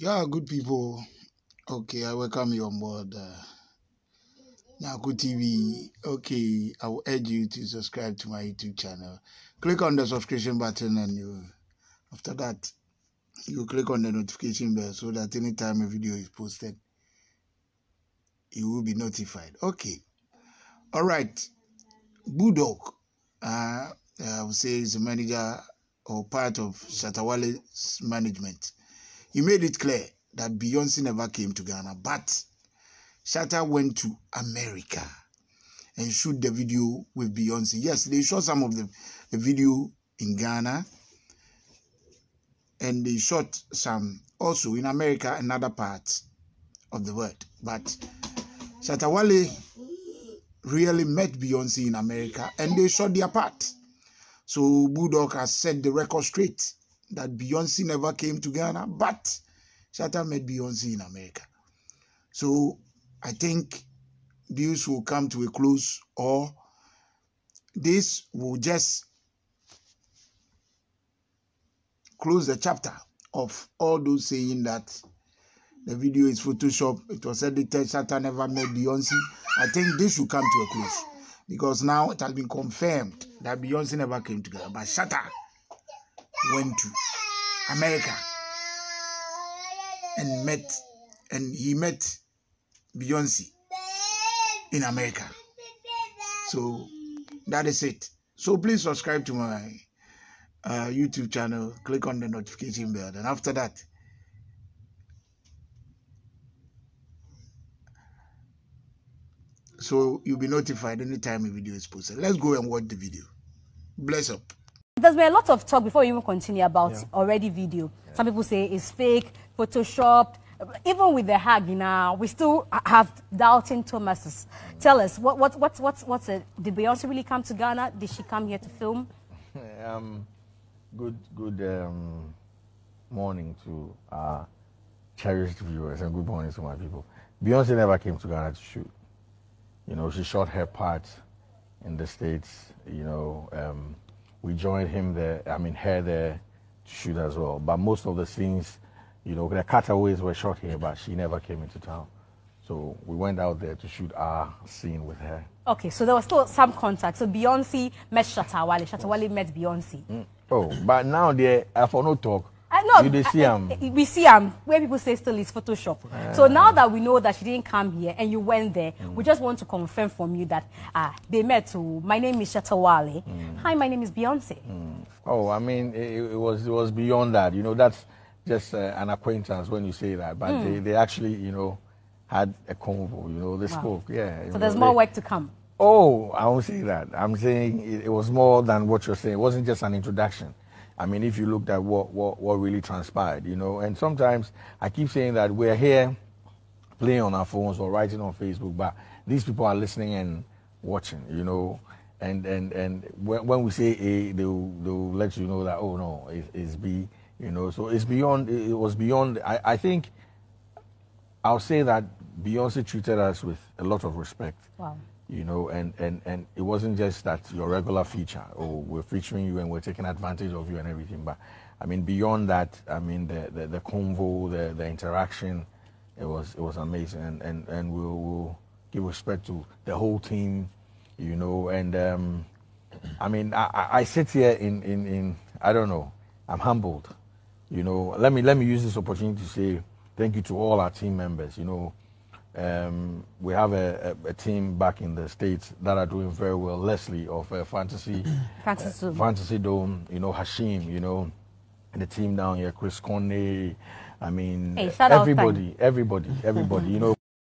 Yeah, good people. Okay, I welcome you on board uh, Nyarko TV. Okay, I will urge you to subscribe to my YouTube channel. Click on the subscription button and you, after that, you click on the notification bell so that anytime a video is posted, you will be notified. Okay. All right. Bulldog, uh, I would say is a manager or part of Shatta Wale's management. He made it clear that Beyonce never came to Ghana, but Shatta went to America and shoot the video with Beyonce. Yes, they shot some of the, the video in Ghana and they shot some also in America and other parts of the world. But Shatta Wale really met Beyonce in America and they shot their part. So Bulldog has set the record straight that Beyonce never came to Ghana, but Shatta met Beyonce in America. So I think this will come to a close or this will just close the chapter of all those saying that the video is Photoshop, it was edited, Shatta never met Beyonce. I think this should come to a close because now it has been confirmed that Beyonce never came together, but Shatta went to America and met, and he met Beyonce in America. So that is it. So please subscribe to my uh, YouTube channel, click on the notification bell, and after that, so you'll be notified anytime a video is posted. Let's go and watch the video. Bless up. There's been a lot of talk before we even continue about yeah. already video. Yeah. Some people say it's fake, photoshopped. Even with the hug, you know, we still have doubting Thomases. Tell us, what, what, what, what's, what's it? Did Beyonce really come to Ghana? Did she come here to film? um, good, good um, morning to our cherished viewers and good morning to my people. Beyonce never came to Ghana to shoot. You know, she shot her part in the States. You know, um, we joined him there, I mean, her there to shoot as well. But most of the scenes, you know, the cutaways were shot here, but she never came into town. So we went out there to shoot our scene with her. Okay, so there was still some contact. So Beyonce met Shatta Wale, Shatta Wale met Beyonce. Mm. Oh, but now they, for no talk, Know. You see him. We see him where people say still is Photoshop. Uh, so now that we know that she didn't come here and you went there, mm. we just want to confirm from you that uh, they met. To, my name is Shatta Wale. Mm. Hi, my name is Beyonce. Mm. Oh, I mean, it, it, was it was beyond that. You know, that's just uh, an acquaintance when you say that. But they, they actually, you know, had a convo. You know, they wow. spoke. Yeah. So know, there's more they, work to come. Oh, I won't say that. I'm saying it, it was more than what you're saying. It wasn't just an introduction. I mean, if you looked at what, what, what really transpired, you know, and sometimes I keep saying that we're here playing on our phones or writing on Facebook, but these people are listening and watching, you know, and and and when, when we say A, they'll they'll let you know that oh no, it, it's B, you know. So it's beyond. It was beyond. I, I think I'll say that Beyonce treated us with a lot of respect. Wow you know, and, and, and it wasn't just that your regular feature, oh, we're featuring you and we're taking advantage of you and everything, but I mean, beyond that, I mean, the, the, the convo, the, the interaction, it was, it was amazing, and, and, and we'll, we'll give respect to the whole team, you know, and um, I mean, I, I sit here in, in, in, I don't know, I'm humbled, you know, let me, let me use this opportunity to say thank you to all our team members, you know, um, we have a, a, a, team back in the states that are doing very well. Leslie of uh, Fantasy, Fantasy. Uh, Fantasy Dome, you know Hashim, you know, and the team down here, Chris Conley. I mean, hey, everybody, everybody, everybody, you know.